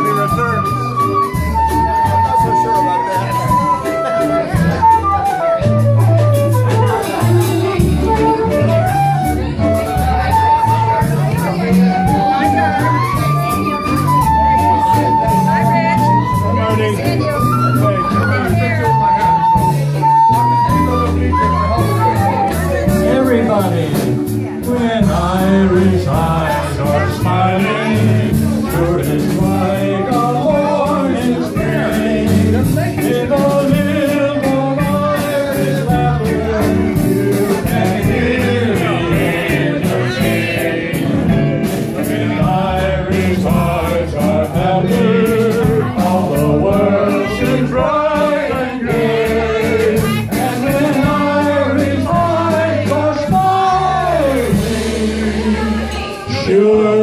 I'm not so sure about that. Everybody, when I retire. sure.